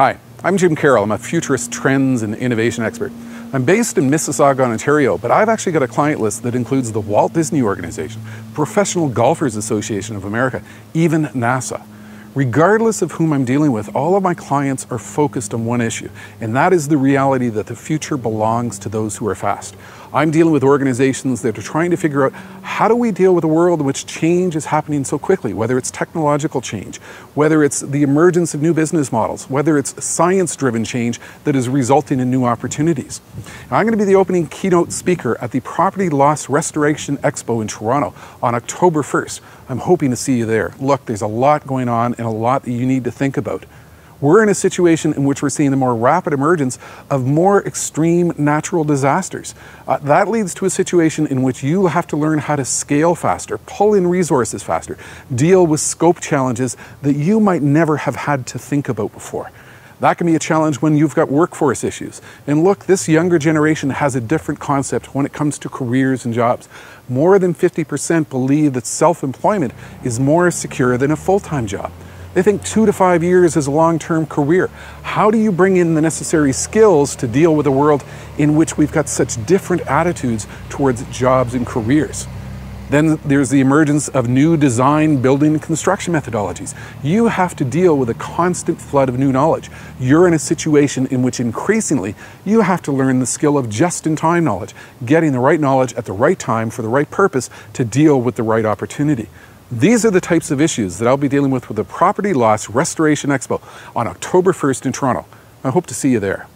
Hi, I'm Jim Carroll. I'm a futurist trends and innovation expert. I'm based in Mississauga, Ontario, but I've actually got a client list that includes the Walt Disney Organization, Professional Golfers Association of America, even NASA. Regardless of whom I'm dealing with, all of my clients are focused on one issue, and that is the reality that the future belongs to those who are fast. I'm dealing with organizations that are trying to figure out how do we deal with a world in which change is happening so quickly, whether it's technological change, whether it's the emergence of new business models, whether it's science driven change that is resulting in new opportunities. Now, I'm going to be the opening keynote speaker at the Property Loss Restoration Expo in Toronto on October 1st. I'm hoping to see you there. Look, there's a lot going on and a lot that you need to think about. We're in a situation in which we're seeing the more rapid emergence of more extreme natural disasters. Uh, that leads to a situation in which you have to learn how to scale faster, pull in resources faster, deal with scope challenges that you might never have had to think about before. That can be a challenge when you've got workforce issues. And look, this younger generation has a different concept when it comes to careers and jobs. More than 50% believe that self employment is more secure than a full time job. They think two to five years is a long term career. How do you bring in the necessary skills to deal with a world in which we've got such different attitudes towards jobs and careers? Then there's the emergence of new design, building, and construction methodologies. You have to deal with a constant flood of new knowledge. You're in a situation in which increasingly you have to learn the skill of just in time knowledge, getting the right knowledge at the right time for the right purpose to deal with the right opportunity. These are the types of issues that I'll be dealing with with the Property Loss Restoration Expo on October 1st in Toronto. I hope to see you there.